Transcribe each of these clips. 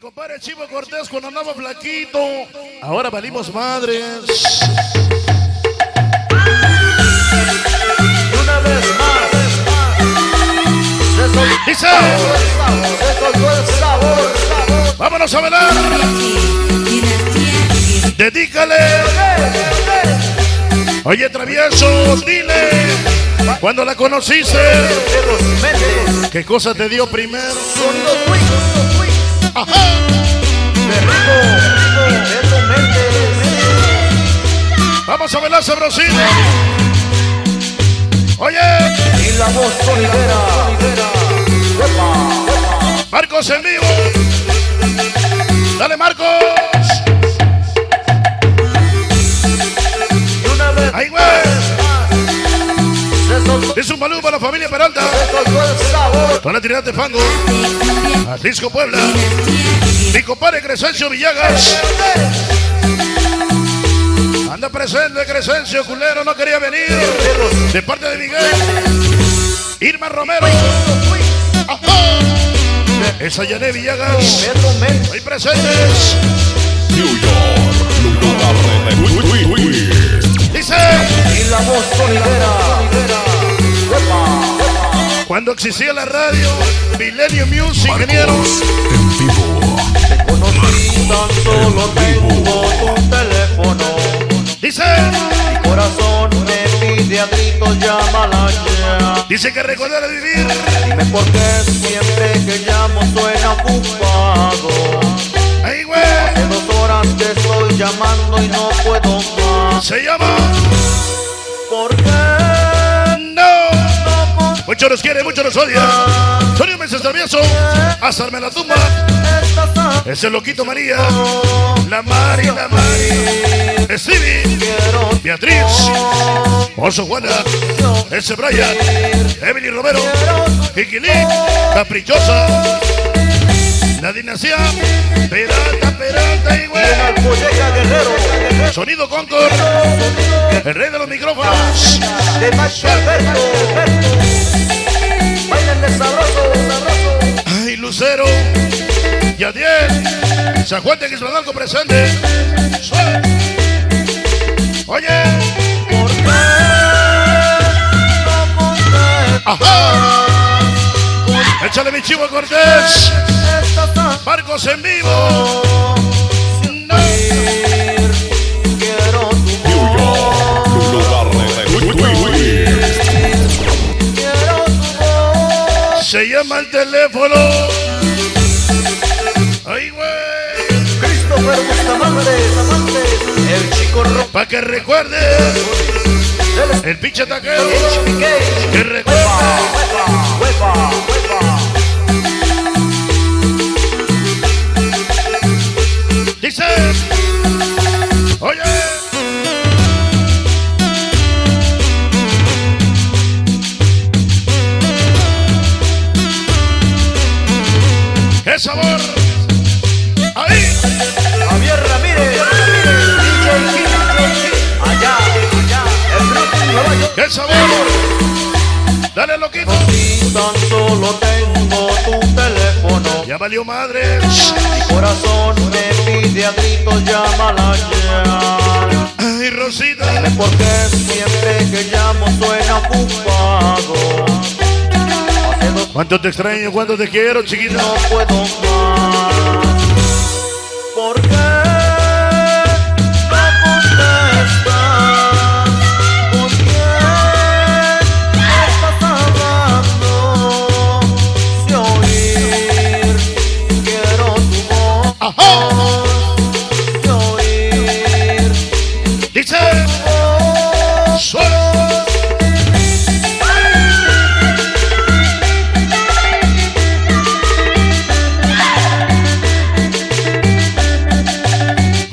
compadre Chivo Cortés cuando andaba flaquito. Ahora valimos madres. Una vez más, Dice, vámonos a velar. Dedícale. Oye, travieso, dile. Cuando la conociste, ¿qué cosa te dio primero? Vamos a velar sabrosito. Oye, Y la voz uepa. Marcos en vivo. Dale, Marcos. Saludo para la familia Peralta. Toda la Trinidad de Fango. Atlisco Puebla. Mi compadre Crescencio Villagas. Anda presente Crescencio, culero, no quería venir. De parte de Miguel. Irma Romero. Esa Yané Villagas. Hoy presentes. New York. Dice. Y la voz uepa. Cuando existía la radio, Milenio Music, ingenieros. Marcos en vivo. Te conocí, tan solo tengo tu teléfono. Dice. Mi corazón me pide a gritos, llámala ya. Dice que recordar es vivir. Dime por qué siempre que llamo suena ocupado. Ahí, güey. Hace dos horas que estoy llamando y no puedo más. Se llama. ¿Por qué Muchos nos quieren, muchos nos odian. Soy un meses travieso. Hasta la tumba. contestas Ese loquito María. La Mari, la Mari. Stevie. Beatriz. Oso Juana. Ese Brian. Emily Romero. Kikili. Caprichosa. La dinastía. Peralta, Peralta y Guerrero. Sonido Concord. El rey de los micrófonos. De Macho Alberto. Yadiel. San Juan de Guismanalco presente. Oye. ¿Por qué no contestas? Ajá. Échale mi chivo Cortés. Marcos en vivo. No. Quiero tu. Quiero tu voz. Se llama el teléfono. El chico rock Pa' que recuerde. del El pinche taquero. Que recuerde. Huepa, huepa, huepa. Dice. Oye. ¡Qué sabor! ¡Ahí! ¡Qué sabor! ¡Dale, loquito! Tan solo tengo tu teléfono. Ya valió madres. Mi corazón me pide a gritos, llámala ya. ¡Ay, Rosita! Dime por qué siempre que llamo suena ocupado. ¿Cuánto te extraño? ¿Cuánto te quiero, chiquita? no puedo más. ¿Por qué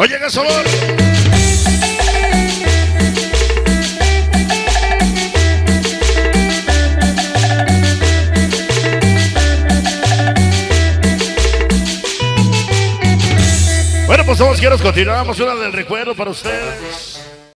Qué sabor. Bueno, pues somos quieros continuamos una del recuerdo para ustedes.